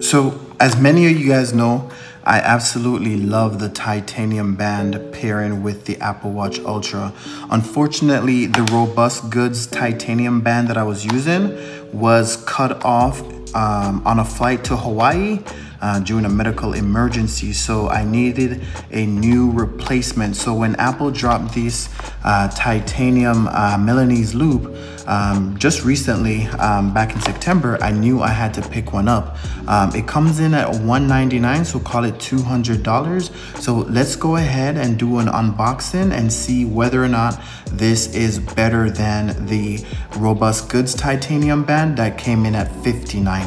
So, as many of you guys know, I absolutely love the titanium band pairing with the Apple Watch Ultra. Unfortunately, the Robust Goods titanium band that I was using was cut off um, on a flight to Hawaii uh, during a medical emergency. So I needed a new replacement. So when Apple dropped this uh, titanium uh, Milanese loop, um, just recently, um, back in September, I knew I had to pick one up. Um, it comes in at 199, so call it $200. So let's go ahead and do an unboxing and see whether or not this is better than the Robust Goods titanium band that came in at $59.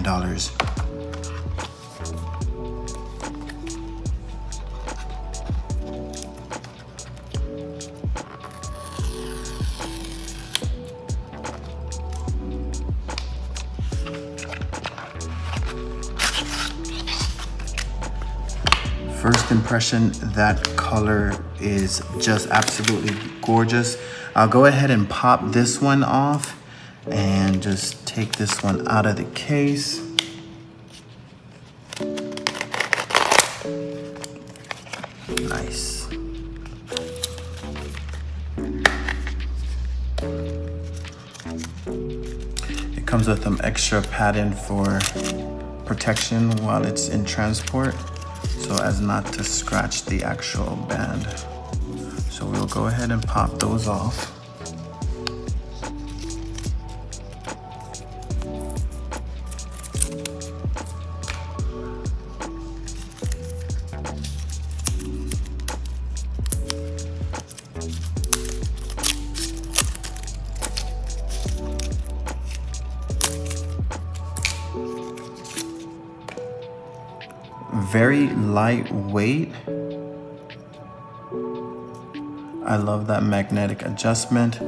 First impression, that color is just absolutely gorgeous. I'll go ahead and pop this one off and just take this one out of the case. Nice. It comes with some extra padding for protection while it's in transport so as not to scratch the actual band. So we'll go ahead and pop those off. Very lightweight. I love that magnetic adjustment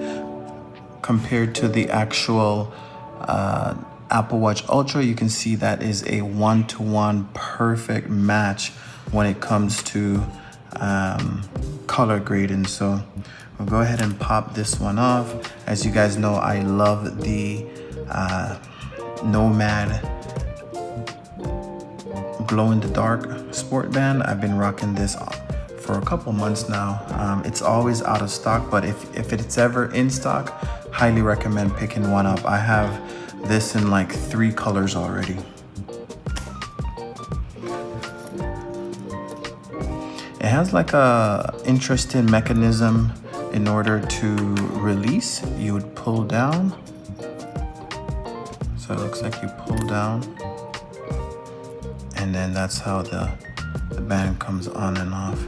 compared to the actual uh, Apple Watch Ultra. You can see that is a one-to-one -one perfect match when it comes to um, color grading. So we'll go ahead and pop this one off. As you guys know, I love the uh, Nomad glow in the dark sport band. I've been rocking this for a couple months now. Um, it's always out of stock, but if, if it's ever in stock, highly recommend picking one up. I have this in like three colors already. It has like a interesting mechanism in order to release. You would pull down. So it looks like you pull down and then that's how the, the band comes on and off.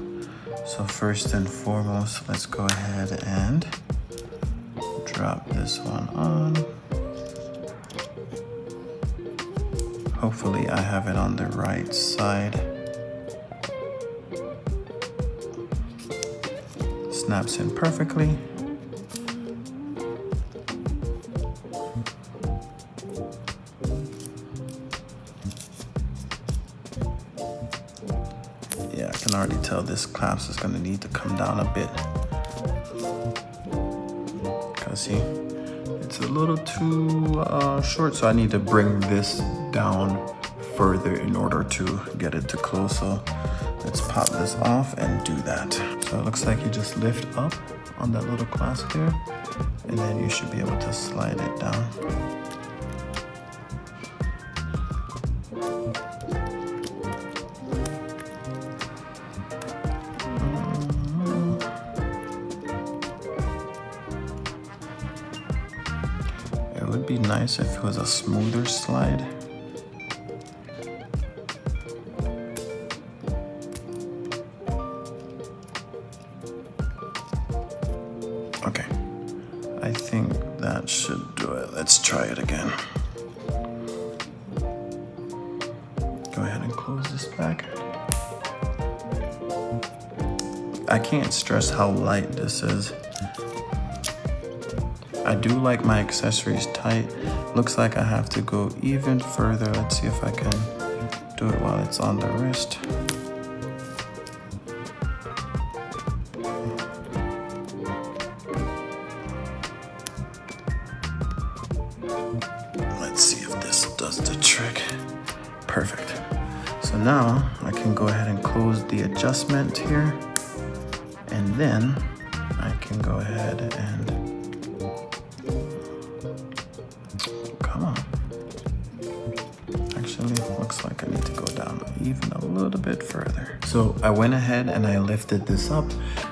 So first and foremost, let's go ahead and drop this one on. Hopefully I have it on the right side. Snaps in perfectly. Already tell this clasp is gonna need to come down a bit. Cause see, it's a little too uh, short, so I need to bring this down further in order to get it to close. So let's pop this off and do that. So it looks like you just lift up on that little clasp there, and then you should be able to slide it down. Nice if it was a smoother slide. Okay, I think that should do it. Let's try it again. Go ahead and close this back. I can't stress how light this is. I do like my accessories tight. Looks like I have to go even further. Let's see if I can do it while it's on the wrist. Let's see if this does the trick. Perfect. So now I can go ahead and close the adjustment here. And then I can go ahead and, like I need to go down even a little bit further. So I went ahead and I lifted this up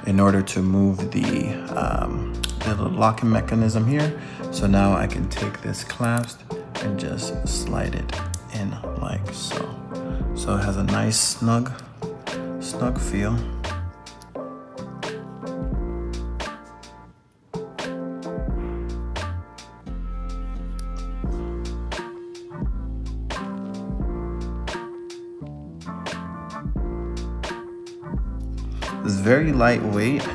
in order to move the, um, little locking mechanism here. So now I can take this clasp and just slide it in like so. So it has a nice snug, snug feel. It's very lightweight.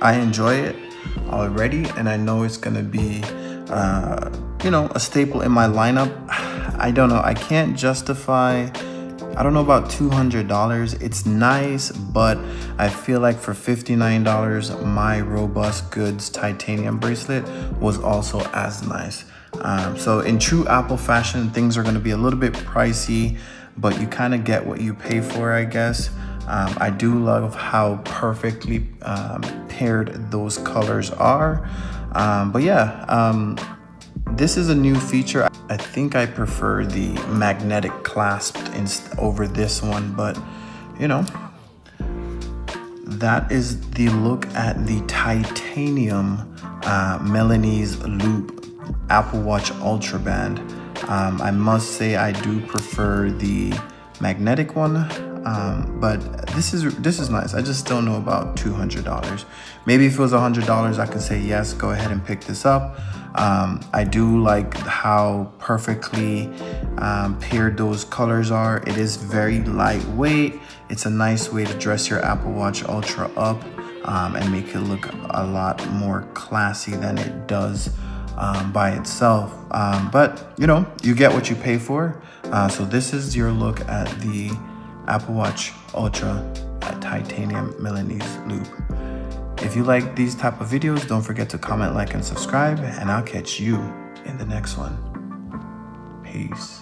I enjoy it already and I know it's gonna be uh, you know a staple in my lineup. I don't know. I can't justify I don't know about $200 it's nice but I feel like for $59 my robust goods titanium bracelet was also as nice. Um, so in true Apple fashion things are to be a little bit pricey but you kind of get what you pay for I guess um, I do love how perfectly um, paired those colors are. Um, but yeah, um, this is a new feature. I think I prefer the magnetic clasp over this one, but you know, that is the look at the titanium uh, Milanese loop Apple Watch Ultra Band. Um, I must say I do prefer the magnetic one um, but this is this is nice. I just don't know about $200. Maybe if it was $100, I could say yes, go ahead and pick this up. Um, I do like how perfectly um, paired those colors are. It is very lightweight. It's a nice way to dress your Apple Watch Ultra up um, and make it look a lot more classy than it does um, by itself. Um, but you know, you get what you pay for. Uh, so this is your look at the Apple Watch Ultra at titanium Milanese loop. If you like these type of videos, don't forget to comment, like, and subscribe, and I'll catch you in the next one. Peace.